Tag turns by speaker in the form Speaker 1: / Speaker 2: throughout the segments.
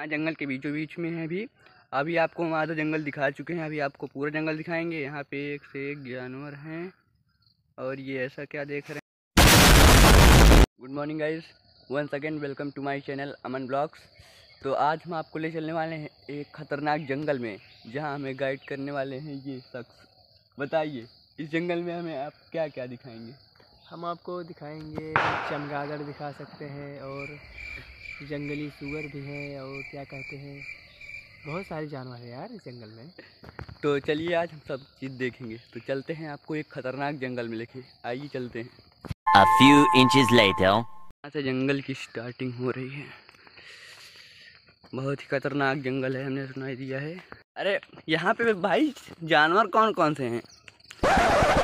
Speaker 1: हाँ जंगल के बीचों बीच में है अभी। अभी आपको हम आधा जंगल दिखा चुके हैं, अभी आपको पूरा जंगल दिखाएँगे। यहाँ पे एक से एक जानवर हैं और ये ऐसा क्या देख रहे हैं। Good morning guys once again welcome to my channel Aman blogs तो आज हम आपको ले चलने वाले हैं एक ख़तरनाक जंगल में, जहाँ हमें गाइड करने वाले हैं ये शख्स। बताइए, इस जंगल में हमें आप क्या क्या दिखाएँगे?
Speaker 2: हम आपको दिखाएँगे, चमगादड़ दिखा सकते हैं और जंगली सुअर भी है और क्या कहते हैं बहुत सारे जानवर हैं यार इस जंगल में।
Speaker 1: तो चलिए आज हम सब चीज़ देखेंगे। तो चलते हैं आपको एक ख़तरनाक जंगल में लेके। आइए चलते हैं।
Speaker 3: A few inches later.
Speaker 1: यहाँ से जंगल की स्टार्टिंग हो रही है। बहुत ही खतरनाक जंगल है हमने सुनाई दिया है। अरे यहाँ पे भाई जानवर कौन कौन से हैं?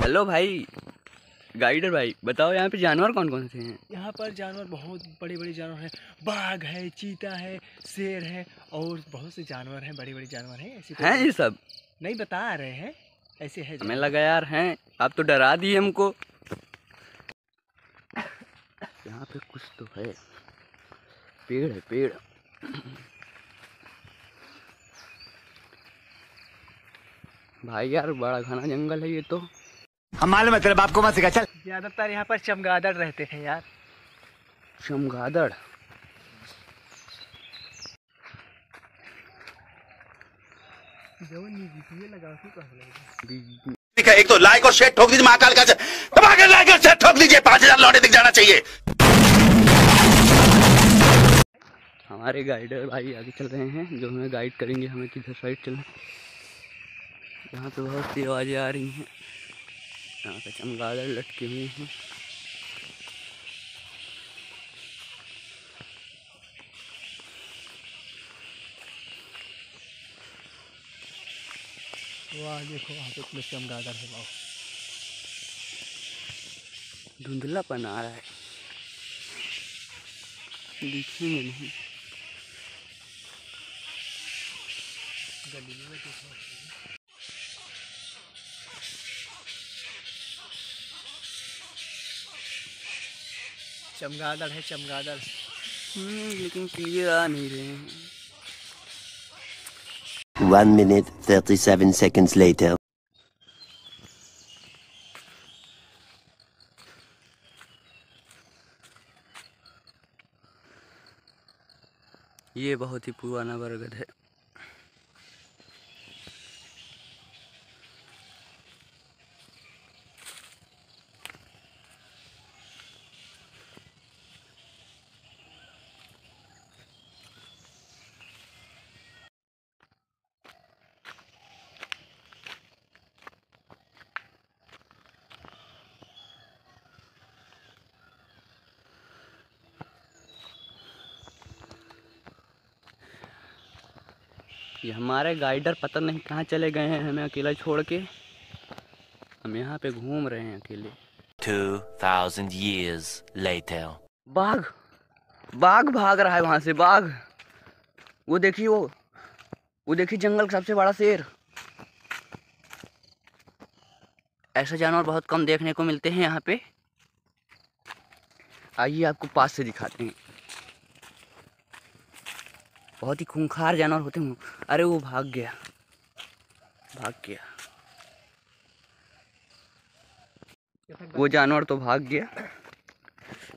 Speaker 1: हेलो भाई। गाइडर भाई। बताओ यहाँ पे जानवर कौन कौन से हैं?
Speaker 2: यहाँ पर जानवर बहुत बड़े बड़े जानवर हैं। बाघ है चीता है शेर है और बहुत से जानवर हैं बड़े बड़े जानवर हैं ऐसे
Speaker 1: हैं ये सब?
Speaker 2: नहीं बता रहे हैं ऐसे है
Speaker 1: हमें लगा यार हैं आप तो डरा दिए हमको। यहाँ पे कुछ तो है। पेड़ है पेड़। भाई यार बड़ा घना जंगल है ये तो।
Speaker 3: हम मालूम है तेरे बाप को मत सिखा चल।
Speaker 2: ज़्यादातर यहाँ पर चमगादड़ रहते हैं यार।
Speaker 1: चमगादड़?
Speaker 4: है एक तो लाइक और शेयर ठोक दीजिए महाकाल का दबा के लाइक और शेयर ठोक दीजिए पाँच हज़ार लौटे दिख जाना चाहिए।
Speaker 1: हमारे गाइडर भाई आगे चल रहे हैं जो हमें गाइड करेंगे हमें किधर साइड चलना यहाँ पे बहुत सी आवाज़ें आ रही हैं। यहाँ पे चमगादड़ लटके हुए हैं।
Speaker 2: वाह देखो वहाँ पे कितने चमगादड़ है वाह।
Speaker 1: धुंधलापन आ रहा है। दिखेंगे नहीं।
Speaker 2: गली में देखो। चमगादड़ है चमगादड़।
Speaker 1: हम्म, लेकिन क्लियर आ नहीं रहे हैं।
Speaker 3: One minute, 37 seconds later.
Speaker 1: ये बहुत ही पुराना बरगद है। ये हमारे गाइडर पता नहीं कहाँ चले गए हैं हमें अकेला छोड़ के। हम यहाँ पे घूम रहे हैं अकेले।
Speaker 3: 2000 years later.
Speaker 1: बाघ बाघ भाग रहा है वहाँ से बाघ। वो देखिए वो वो देखिए जंगल का सबसे बड़ा शेर। ऐसे जानवर बहुत कम देखने को मिलते हैं यहाँ पे। आइए आपको पास से दिखाते हैं। बहुत ही खूंखार जानवर होते हैं अरे वो भाग गया। भाग गया। वो जानवर तो भाग गया।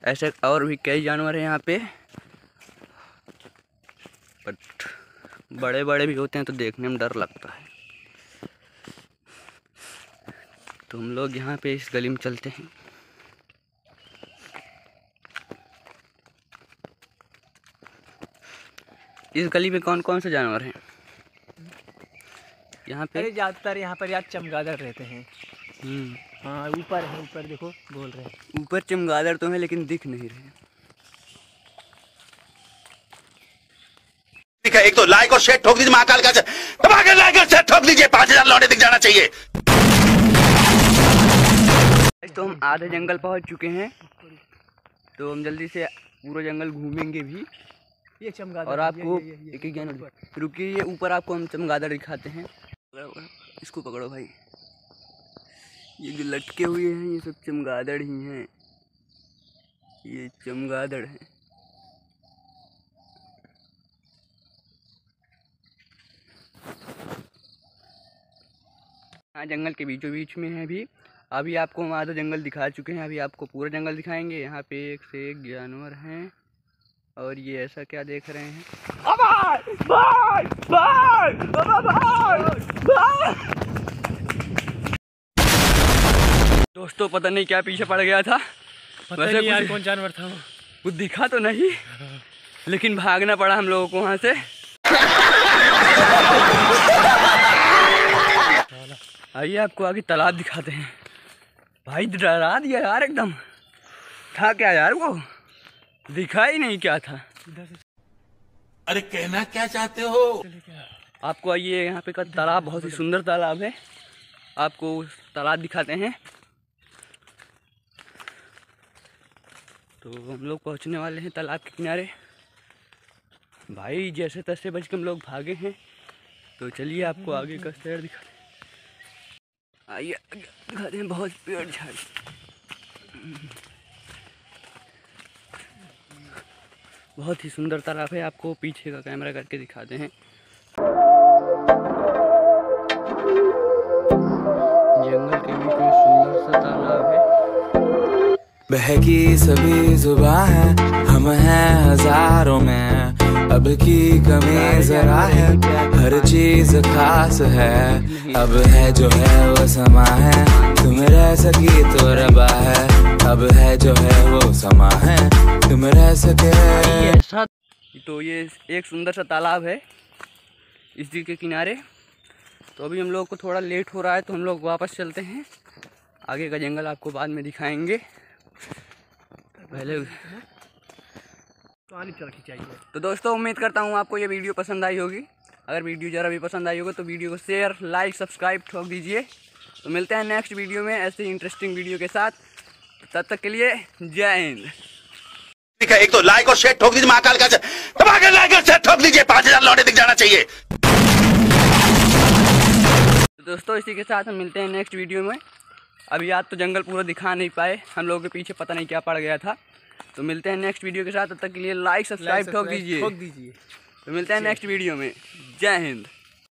Speaker 1: ऐसे और भी कई जानवर हैं यहाँ पे। बट बड़े बड़े भी होते हैं तो देखने में डर लगता है। तो हम लोग यहाँ पे इस गली में चलते हैं। इस गली में कौन कौन से जानवर हैं? यहाँ पे
Speaker 2: अरे ज़्यादातर यहाँ पर यार चमगादड़ रहते हैं।
Speaker 1: हम्म,
Speaker 2: हाँ ऊपर है ऊपर देखो बोल रहे हैं।
Speaker 1: ऊपर चमगादड़ तो है लेकिन दिख नहीं रहे।
Speaker 4: एक तो लाइक और शेयर ठोक दीजिए महाकाल का दबा के लाइक और शेयर ठोक दीजिए पाँच हज़ार लौटे दिख जाना चाहिए।
Speaker 1: तो हम आधे जंगल पहुँच चुके हैं तो हम जल्दी से पूरा जंगल घूमेंगे भी।
Speaker 2: ये चमगादड़
Speaker 1: और आपको रुकिए ये ऊपर आपको हम चमगादड़ दिखाते हैं। इसको पकड़ो भाई। ये जो लटके हुए हैं ये सब चमगादड़ ही हैं। ये चमगादड़ हैं। हाँ जंगल के बीचों बीच में है अभी। अभी आपको हम आधा जंगल दिखा चुके हैं अभी आपको पूरा जंगल दिखाएँगे। यहाँ पे एक से एक जानवर हैं। और ये ऐसा क्या देख रहे हैं? दोस्तों पता नहीं क्या पीछे पड़ गया था।
Speaker 2: पता
Speaker 1: वैसे
Speaker 2: नहीं यार कौन जानवर था वो।
Speaker 1: कुछ दिखा तो नहीं लेकिन भागना पड़ा हम लोगों को वहाँ से। आइए आपको आगे तालाब दिखाते हैं। भाई डरा दिया यार एकदम। था क्या यार वो? दिखा ही नहीं क्या था?
Speaker 4: अरे कहना क्या चाहते हो?
Speaker 1: आपको आइए यहाँ पे का तालाब बहुत ही सुंदर तालाब है। आपको तालाब दिखाते हैं। तो हम लोग पहुँचने वाले हैं तालाब के किनारे। भाई जैसे तैसे बच के हम लोग भागे हैं। तो चलिए आपको आगे का शहर दिखाते हैं आइए दिखाते हैं बहुत पेड़ झाड़। बहुत ही सुंदर तालाब है। आपको पीछे का कैमरा करके दिखाते हैं। जंगल के बीच में सुंदर सा तालाब है।
Speaker 5: बहकी सभी जुबा है, हम हैं हज़ारों में। अब की कमी जरा है, हर चीज़ खास है। अब है जो है वो समा है, तुम रह सकी तो रबा है। अब है जो है वो समा है। तुम रह सके।
Speaker 1: तो ये एक सुंदर सा तालाब है इसी के किनारे। तो अभी हम लोग को थोड़ा लेट हो रहा है तो हम लोग वापस चलते हैं। आगे का जंगल आपको बाद में दिखाएँगे। पहले
Speaker 2: तो आनी चढ़ चाहिए।
Speaker 1: तो दोस्तों उम्मीद करता हूँ आपको ये वीडियो पसंद आई होगी। अगर वीडियो ज़रा भी पसंद आई होगी तो वीडियो को शेयर लाइक सब्सक्राइब ठोक दीजिए। तो मिलते हैं नेक्स्ट वीडियो में ऐसे ही इंटरेस्टिंग वीडियो के साथ। तब तक के लिए जय हिंद।
Speaker 4: ठीक है एक तो लाइक और शेयर ठोक दीजिए महाकाल का दबा के लाइक और शेयर ठोक दीजिए पाँच हज़ार लौटे दिख जाना चाहिए।
Speaker 1: तो दोस्तों इसी के साथ हम मिलते हैं नेक्स्ट वीडियो में। अभी आज तो जंगल पूरा दिखा नहीं पाए हम लोगों के पीछे पता नहीं क्या पड़ गया था। तो मिलते हैं नेक्स्ट वीडियो के साथ तब तक के लिए लाइक सब्सक्राइब ठोक दीजिए।
Speaker 2: ठोक दीजिए।
Speaker 1: तो मिलते हैं नेक्स्ट वीडियो में। जय हिंद।